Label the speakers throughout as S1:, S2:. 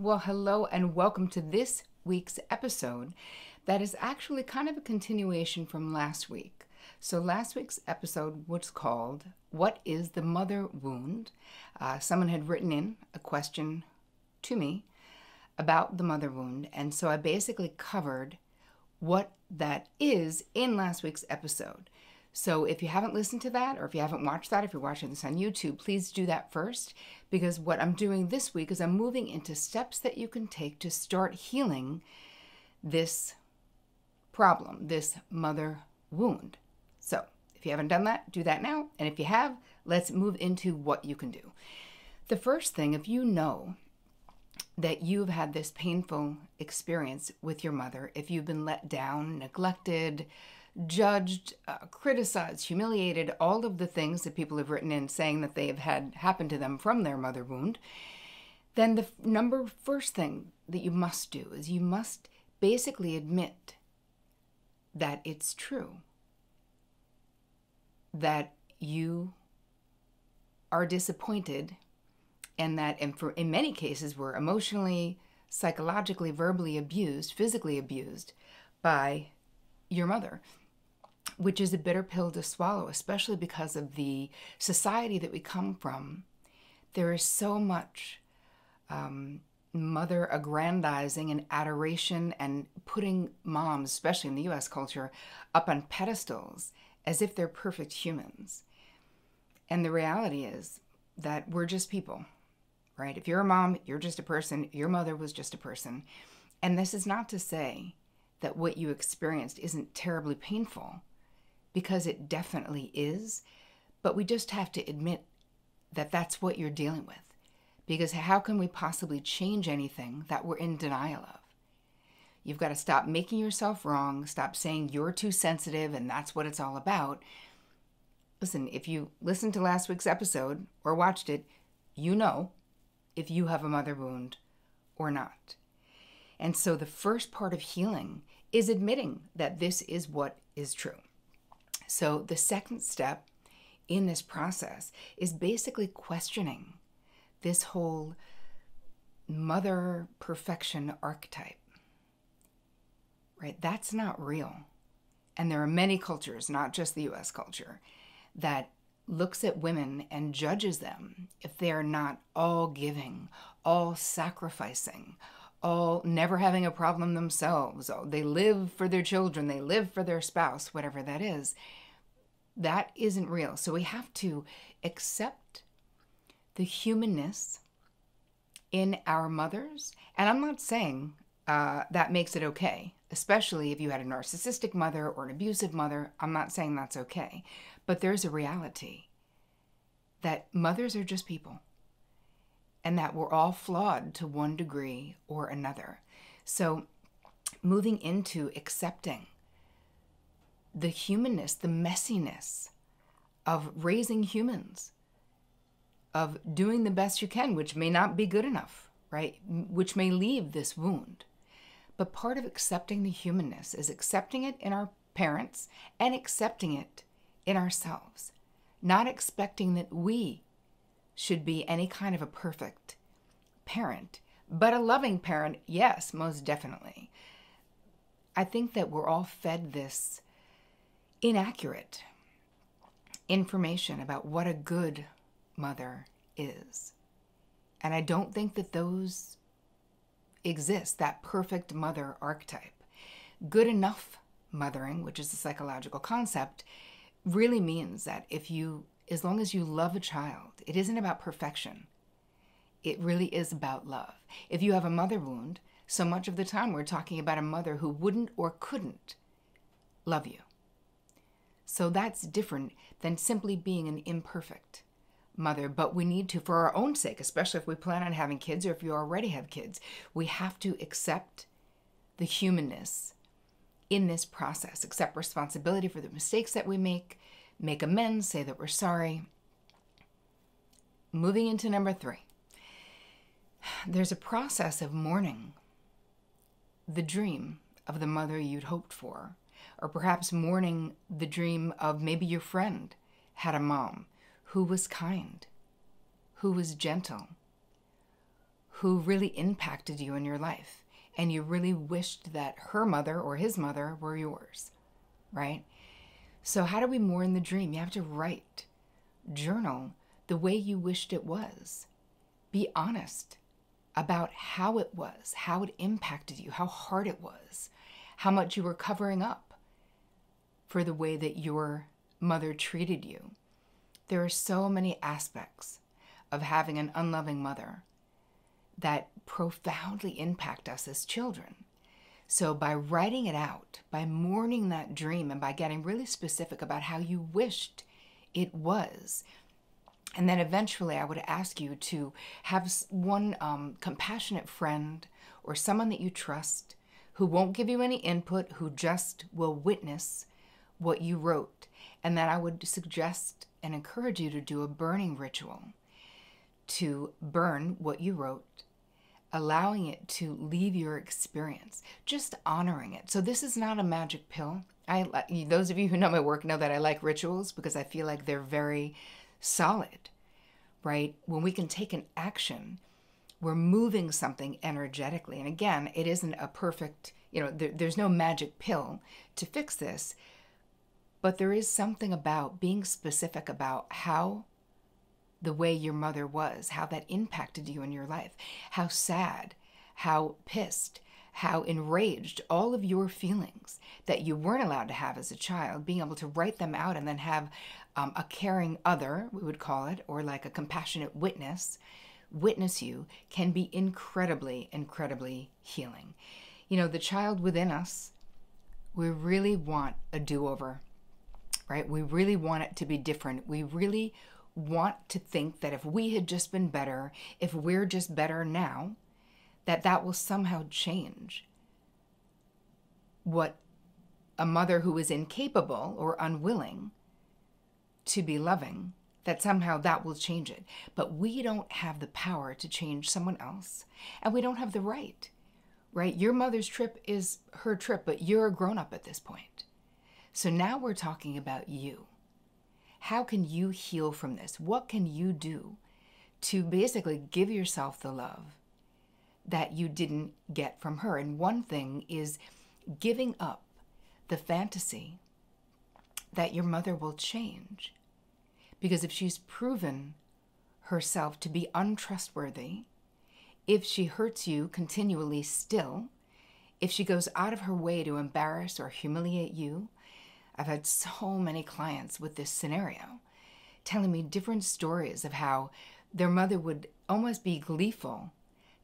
S1: Well, hello and welcome to this week's episode that is actually kind of a continuation from last week. So, last week's episode was called What is the Mother Wound? Uh, someone had written in a question to me about the mother wound, and so I basically covered what that is in last week's episode. So if you haven't listened to that or if you haven't watched that, if you're watching this on YouTube, please do that first because what I'm doing this week is I'm moving into steps that you can take to start healing this problem, this mother wound. So if you haven't done that, do that now. And if you have, let's move into what you can do. The first thing, if you know that you've had this painful experience with your mother, if you've been let down, neglected, judged, uh, criticized, humiliated, all of the things that people have written in saying that they have had happen to them from their mother wound, then the f- number first thing that you must do is you must basically admit that it's true. That you are disappointed and that in, for, in many cases were emotionally, psychologically, verbally abused, physically abused by your mother which is a bitter pill to swallow, especially because of the society that we come from. There is so much um, mother aggrandizing and adoration and putting moms, especially in the US culture, up on pedestals as if they're perfect humans. And the reality is that we're just people, right? If you're a mom, you're just a person, your mother was just a person. And this is not to say that what you experienced isn't terribly painful because it definitely is. But we just have to admit that that's what you're dealing with. Because how can we possibly change anything that we're in denial of? You've got to stop making yourself wrong, stop saying you're too sensitive and that's what it's all about. Listen, if you listened to last week's episode or watched it, you know if you have a mother wound or not. And so the first part of healing is admitting that this is what is true. So, the second step in this process is basically questioning this whole mother perfection archetype. Right? That's not real. And there are many cultures, not just the US culture, that looks at women and judges them if they are not all giving, all sacrificing, all never having a problem themselves. They live for their children, they live for their spouse, whatever that is that isn't real. So we have to accept the humanness in our mothers. And I'm not saying uh, that makes it okay, especially if you had a narcissistic mother or an abusive mother. I'm not saying that's okay. But there's a reality that mothers are just people and that we're all flawed to one degree or another. So, moving into accepting the humanness, the messiness of raising humans, of doing the best you can, which may not be good enough, right? Which may leave this wound. But part of accepting the humanness is accepting it in our parents and accepting it in ourselves, not expecting that we should be any kind of a perfect parent, but a loving parent, yes, most definitely. I think that we're all fed this inaccurate information about what a good mother is. And I don't think that those exist, that perfect mother archetype. Good enough mothering, which is a psychological concept, really means that if you, as long as you love a child, it isn't about perfection. It really is about love. If you have a mother wound, so much of the time we're talking about a mother who wouldn't or couldn't love you. So that's different than simply being an imperfect mother. But we need to, for our own sake, especially if we plan on having kids or if you already have kids, we have to accept the humanness in this process, accept responsibility for the mistakes that we make, make amends, say that we're sorry. Moving into number three, there's a process of mourning the dream of the mother you'd hoped for or perhaps mourning the dream of maybe your friend had a mom who was kind, who was gentle, who really impacted you in your life and you really wished that her mother or his mother were yours, right? So, how do we mourn the dream? You have to write, journal the way you wished it was. Be honest about how it was, how it impacted you, how hard it was, how much you were covering up for the way that your mother treated you. There are so many aspects of having an unloving mother that profoundly impact us as children. So, by writing it out, by mourning that dream, and by getting really specific about how you wished it was, and then eventually I would ask you to have one um, compassionate friend or someone that you trust who won't give you any input, who just will witness what you wrote. And then I would suggest and encourage you to do a burning ritual to burn what you wrote allowing it to leave your experience, just honoring it. So this is not a magic pill. I those of you who know my work know that I like rituals because I feel like they're very solid. Right? When we can take an action, we're moving something energetically. And again, it isn't a perfect, you know, there, there's no magic pill to fix this. But there is something about being specific about how the way your mother was, how that impacted you in your life, how sad, how pissed, how enraged, all of your feelings that you weren't allowed to have as a child, being able to write them out and then have um, a caring other, we would call it, or like a compassionate witness, witness you, can be incredibly, incredibly healing. You know, the child within us, we really want a do over, right? We really want it to be different. We really want to think that if we had just been better, if we're just better now, that that will somehow change what a mother who is incapable or unwilling to be loving that somehow that will change it. But we don't have the power to change someone else and we don't have the right right? Your mother's trip is her trip but you're a grown up at this point. So now we're talking about you how can you heal from this? What can you do to basically give yourself the love that you didn't get from her? And one thing is giving up the fantasy that your mother will change. Because if she's proven herself to be untrustworthy, if she hurts you continually still, if she goes out of her way to embarrass or humiliate you, I've had so many clients with this scenario telling me different stories of how their mother would almost be gleeful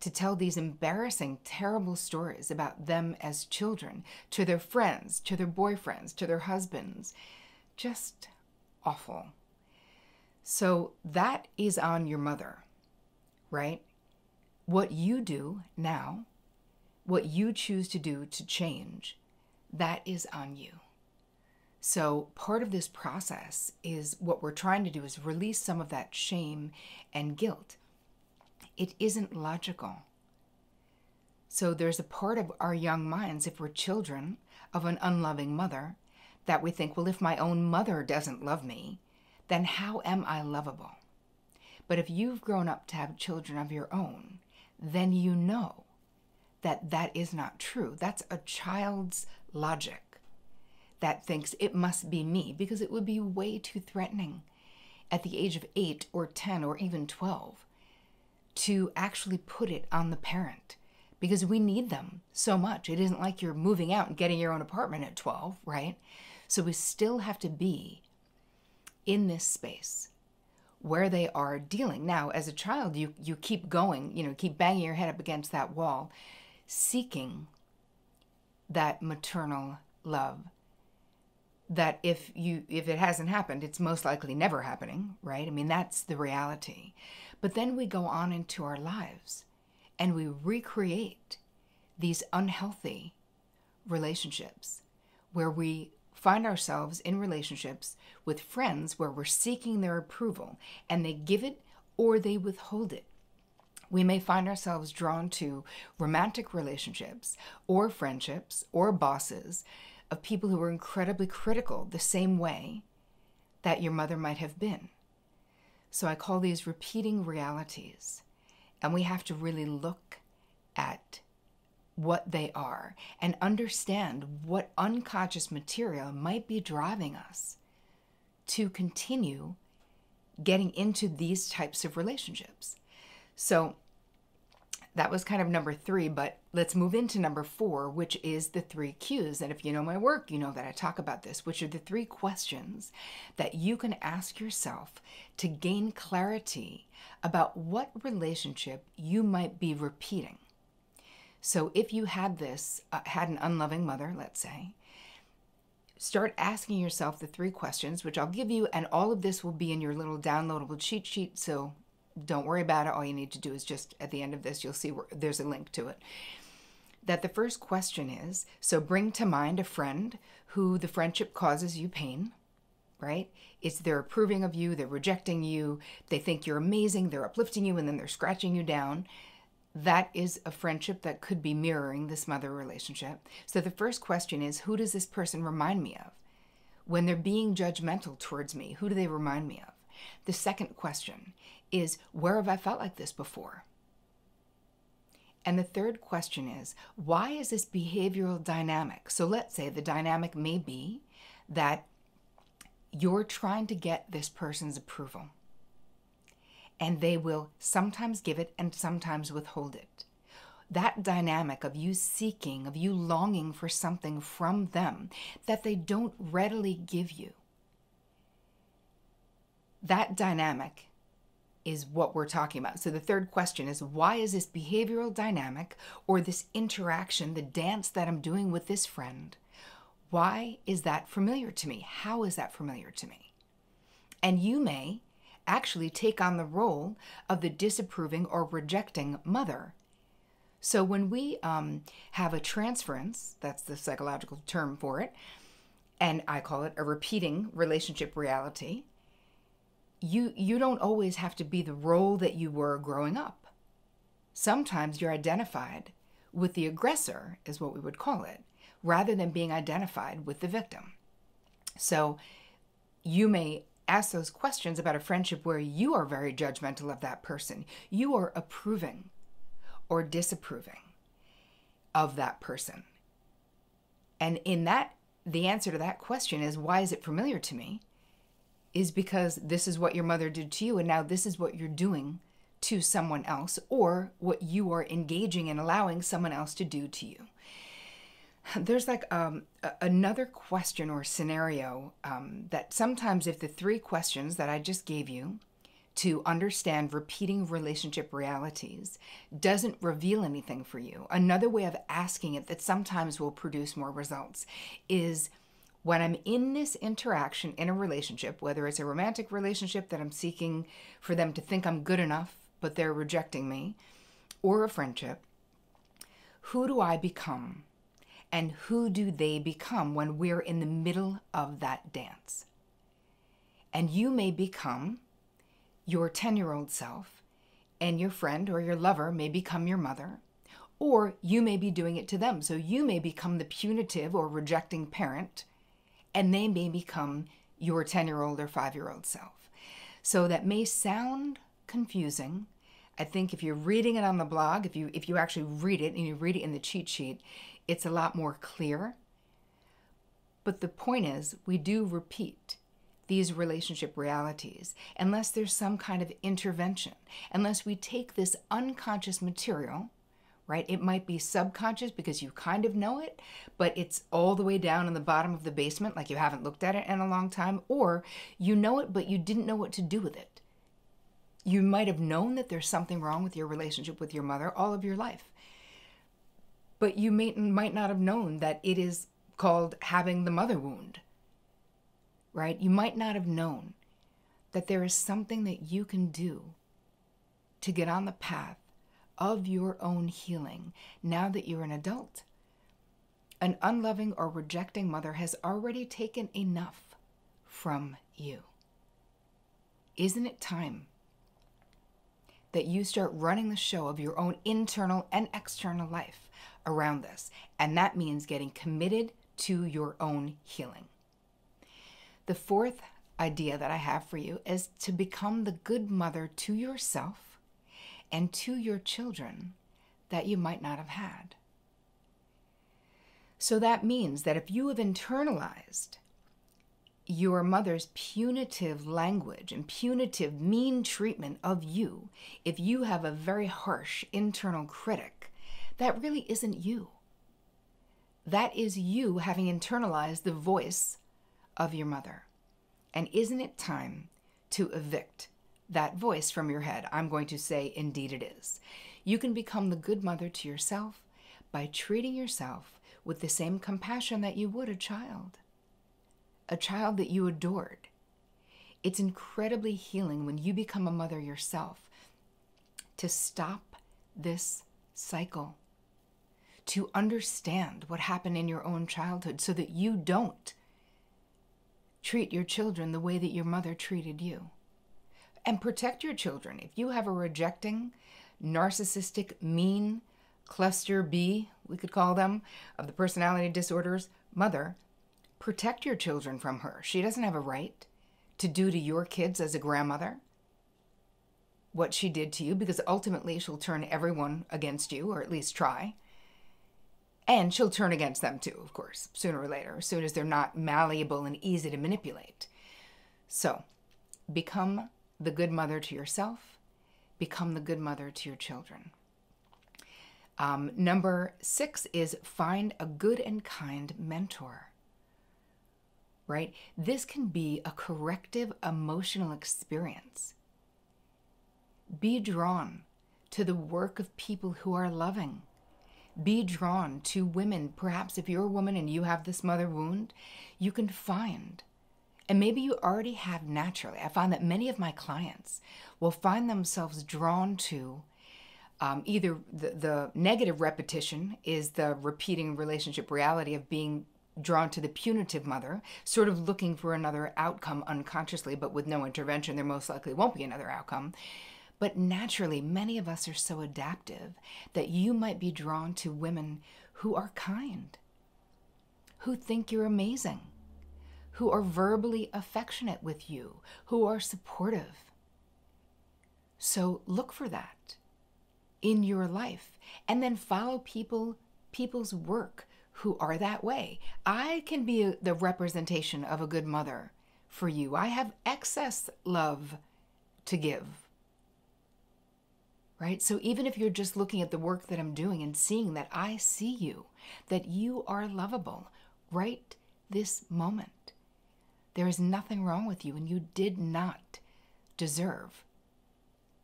S1: to tell these embarrassing, terrible stories about them as children to their friends, to their boyfriends, to their husbands. Just awful. So that is on your mother, right? What you do now, what you choose to do to change, that is on you. So, part of this process is what we're trying to do is release some of that shame and guilt. It isn't logical. So, there's a part of our young minds, if we're children of an unloving mother, that we think, well, if my own mother doesn't love me, then how am I lovable? But if you've grown up to have children of your own, then you know that that is not true. That's a child's logic that thinks it must be me because it would be way too threatening at the age of 8 or 10 or even 12 to actually put it on the parent because we need them so much. It isn't like you're moving out and getting your own apartment at 12, right? So we still have to be in this space where they are dealing. Now, as a child, you you keep going, you know, keep banging your head up against that wall, seeking that maternal love that if you if it hasn't happened it's most likely never happening right? I mean that's the reality. But then we go on into our lives and we recreate these unhealthy relationships where we find ourselves in relationships with friends where we're seeking their approval and they give it or they withhold it. We may find ourselves drawn to romantic relationships or friendships or bosses of people who were incredibly critical the same way that your mother might have been. So I call these repeating realities. And we have to really look at what they are and understand what unconscious material might be driving us to continue getting into these types of relationships. So that was kind of number three, but let's move into number four, which is the three Qs. And if you know my work, you know that I talk about this, which are the three questions that you can ask yourself to gain clarity about what relationship you might be repeating. So if you had this, uh, had an unloving mother, let's say, start asking yourself the three questions, which I'll give you, and all of this will be in your little downloadable cheat sheet. So don't worry about it. All you need to do is just at the end of this, you'll see where there's a link to it. That the first question is so bring to mind a friend who the friendship causes you pain, right? It's they're approving of you, they're rejecting you, they think you're amazing, they're uplifting you, and then they're scratching you down. That is a friendship that could be mirroring this mother relationship. So the first question is who does this person remind me of? When they're being judgmental towards me, who do they remind me of? The second question is where have I felt like this before? And the third question is why is this behavioral dynamic? So let's say the dynamic may be that you're trying to get this person's approval, and they will sometimes give it and sometimes withhold it. That dynamic of you seeking, of you longing for something from them that they don't readily give you, that dynamic is what we're talking about. So the third question is why is this behavioral dynamic or this interaction, the dance that I'm doing with this friend, why is that familiar to me? How is that familiar to me? And you may actually take on the role of the disapproving or rejecting mother. So when we um, have a transference, that's the psychological term for it, and I call it a repeating relationship reality you you don't always have to be the role that you were growing up. Sometimes you're identified with the aggressor is what we would call it, rather than being identified with the victim. So you may ask those questions about a friendship where you are very judgmental of that person. You are approving or disapproving of that person. And in that, the answer to that question is why is it familiar to me? Is because this is what your mother did to you, and now this is what you're doing to someone else, or what you are engaging and allowing someone else to do to you. There's like um, a- another question or scenario um, that sometimes, if the three questions that I just gave you to understand repeating relationship realities doesn't reveal anything for you, another way of asking it that sometimes will produce more results is when I'm in this interaction in a relationship, whether it's a romantic relationship that I'm seeking for them to think I'm good enough, but they're rejecting me, or a friendship, who do I become? And who do they become when we're in the middle of that dance? And you may become your 10 year old self, and your friend or your lover may become your mother, or you may be doing it to them. So you may become the punitive or rejecting parent and they may become your 10 year old or 5 year old self. So that may sound confusing. I think if you're reading it on the blog, if you if you actually read it and you read it in the cheat sheet, it's a lot more clear. But the point is, we do repeat these relationship realities unless there's some kind of intervention, unless we take this unconscious material right? It might be subconscious because you kind of know it, but it's all the way down in the bottom of the basement, like you haven't looked at it in a long time, or you know it, but you didn't know what to do with it. You might have known that there's something wrong with your relationship with your mother all of your life, but you may, might not have known that it is called having the mother wound, right? You might not have known that there is something that you can do to get on the path of your own healing now that you're an adult. An unloving or rejecting mother has already taken enough from you. Isn't it time that you start running the show of your own internal and external life around this? And that means getting committed to your own healing. The fourth idea that I have for you is to become the good mother to yourself and to your children that you might not have had. So that means that if you have internalized your mother's punitive language and punitive, mean treatment of you, if you have a very harsh internal critic, that really isn't you. That is you having internalized the voice of your mother. And isn't it time to evict that voice from your head? I'm going to say, indeed it is. You can become the good mother to yourself by treating yourself with the same compassion that you would a child, a child that you adored. It's incredibly healing when you become a mother yourself to stop this cycle, to understand what happened in your own childhood so that you don't treat your children the way that your mother treated you. And protect your children. If you have a rejecting, narcissistic, mean, cluster B, we could call them, of the personality disorders, mother, protect your children from her. She doesn't have a right to do to your kids as a grandmother what she did to you because ultimately she'll turn everyone against you, or at least try. And she'll turn against them too, of course, sooner or later, as soon as they're not malleable and easy to manipulate. So, become the good mother to yourself, become the good mother to your children. Um, number six is find a good and kind mentor. Right? This can be a corrective emotional experience. Be drawn to the work of people who are loving be drawn to women. Perhaps if you're a woman and you have this mother wound, you can find, and maybe you already have naturally. I find that many of my clients will find themselves drawn to um, either the, the negative repetition is the repeating relationship reality of being drawn to the punitive mother, sort of looking for another outcome unconsciously, but with no intervention, there most likely won't be another outcome. But naturally, many of us are so adaptive that you might be drawn to women who are kind, who think you're amazing, who are verbally affectionate with you, who are supportive. So look for that in your life and then follow people people's work who are that way. I can be the representation of a good mother for you. I have excess love to give right? So even if you're just looking at the work that I'm doing and seeing that I see you, that you are lovable right this moment, there is nothing wrong with you and you did not deserve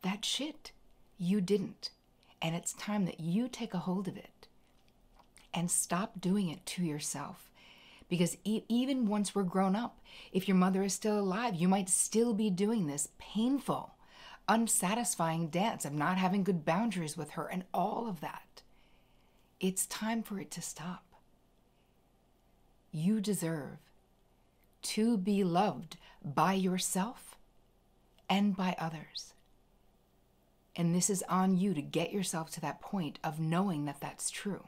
S1: that shit. You didn't. And it's time that you take a hold of it and stop doing it to yourself. Because e- even once we're grown up, if your mother is still alive, you might still be doing this painful unsatisfying dance of not having good boundaries with her and all of that. It's time for it to stop. You deserve to be loved by yourself and by others. And this is on you to get yourself to that point of knowing that that's true.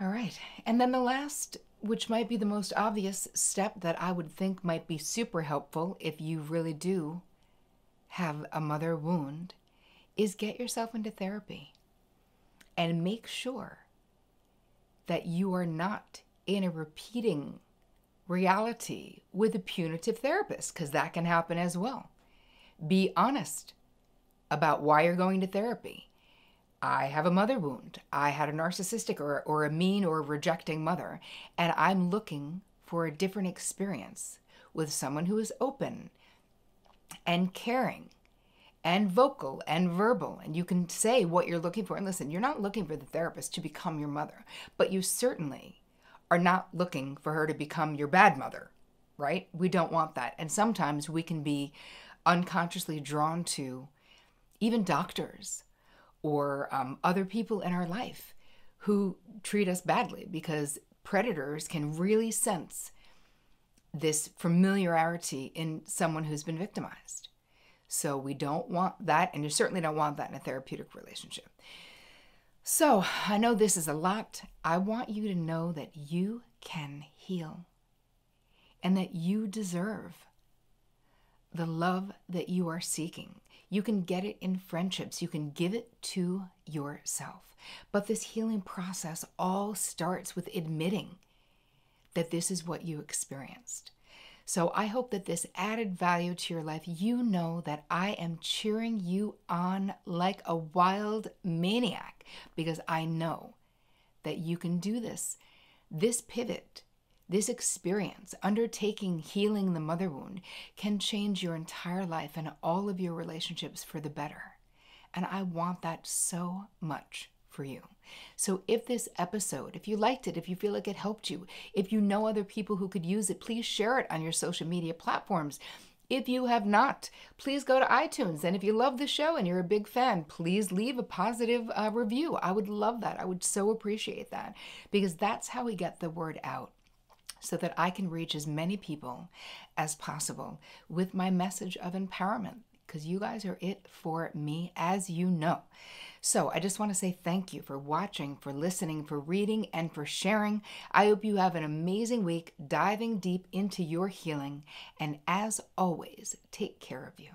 S1: All right. And then the last which might be the most obvious step that I would think might be super helpful if you really do have a mother wound, is get yourself into therapy and make sure that you are not in a repeating reality with a punitive therapist, because that can happen as well. Be honest about why you're going to therapy. I have a mother wound. I had a narcissistic or, or a mean or rejecting mother, and I'm looking for a different experience with someone who is open and caring and vocal and verbal. And you can say what you're looking for. And listen, you're not looking for the therapist to become your mother, but you certainly are not looking for her to become your bad mother, right? We don't want that. And sometimes we can be unconsciously drawn to even doctors or um, other people in our life who treat us badly because predators can really sense this familiarity in someone who's been victimized. So we don't want that, and you certainly don't want that in a therapeutic relationship. So I know this is a lot. I want you to know that you can heal and that you deserve the love that you are seeking. You can get it in friendships. You can give it to yourself. But this healing process all starts with admitting that this is what you experienced. So I hope that this added value to your life. You know that I am cheering you on like a wild maniac because I know that you can do this. This pivot, this experience, undertaking healing the mother wound, can change your entire life and all of your relationships for the better. And I want that so much for you. So, if this episode, if you liked it, if you feel like it helped you, if you know other people who could use it, please share it on your social media platforms. If you have not, please go to iTunes. And if you love the show and you're a big fan, please leave a positive uh, review. I would love that. I would so appreciate that because that's how we get the word out so that I can reach as many people as possible with my message of empowerment because you guys are it for me, as you know. So I just want to say thank you for watching, for listening, for reading, and for sharing. I hope you have an amazing week diving deep into your healing. And as always, take care of you.